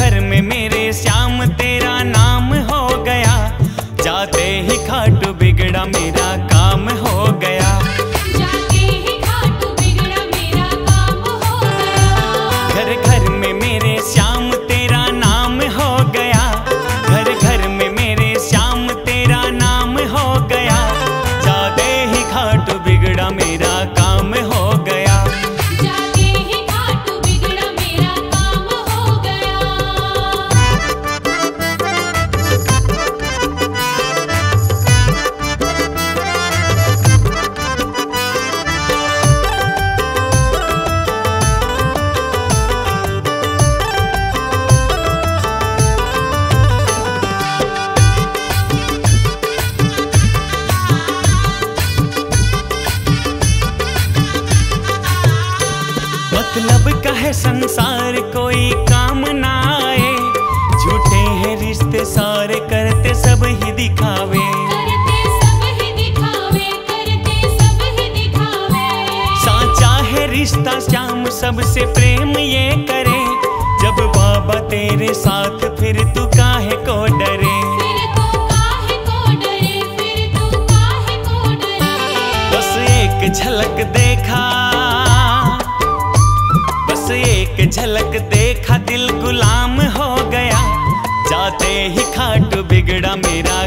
घर में मेरे श्याम तेरा नाम हो गया। जाते ही खाटू बिगड़ा मेरा संसार कोई काम ना आए। झूठे हैं रिश्ते सारे करते सब ही दिखावे। साचा है रिश्ता श्याम सबसे प्रेम ये करे। जब बाबा तेरे साथ फिर तू काहे को डरे? बस एक झलक देखा। झलक देखा दिल गुलाम हो गया। जाते ही खाट बिगड़ा मेरा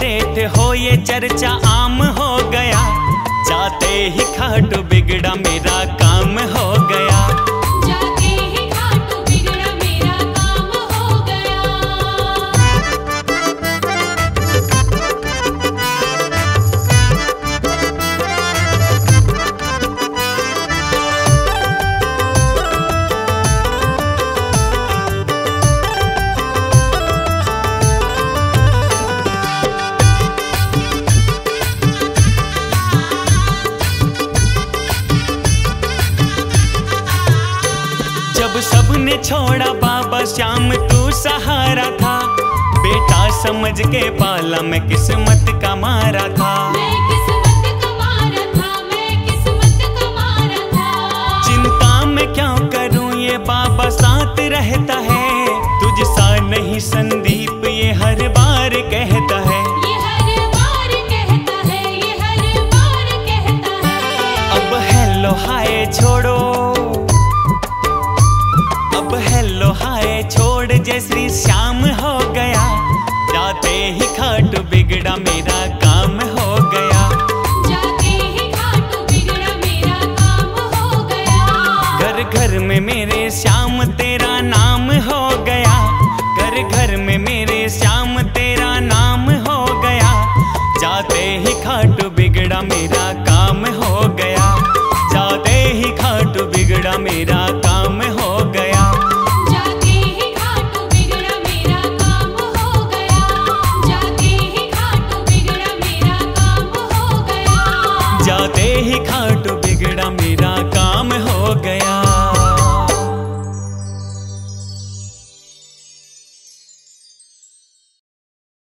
सेठ हो ये चर्चा आम हो गया। जाते ही खाटू बिगड़ा मेरा तूने छोड़ा बाबा श्याम तू सहारा था। बेटा समझ के पाला मैं किस्मत का मारा था। चिंता मैं क्या करूँ ये बाबा साथ रहता है। तुझसा नहीं सन हाय छोड़ जय श्री श्याम हो झगड़ा मेरा का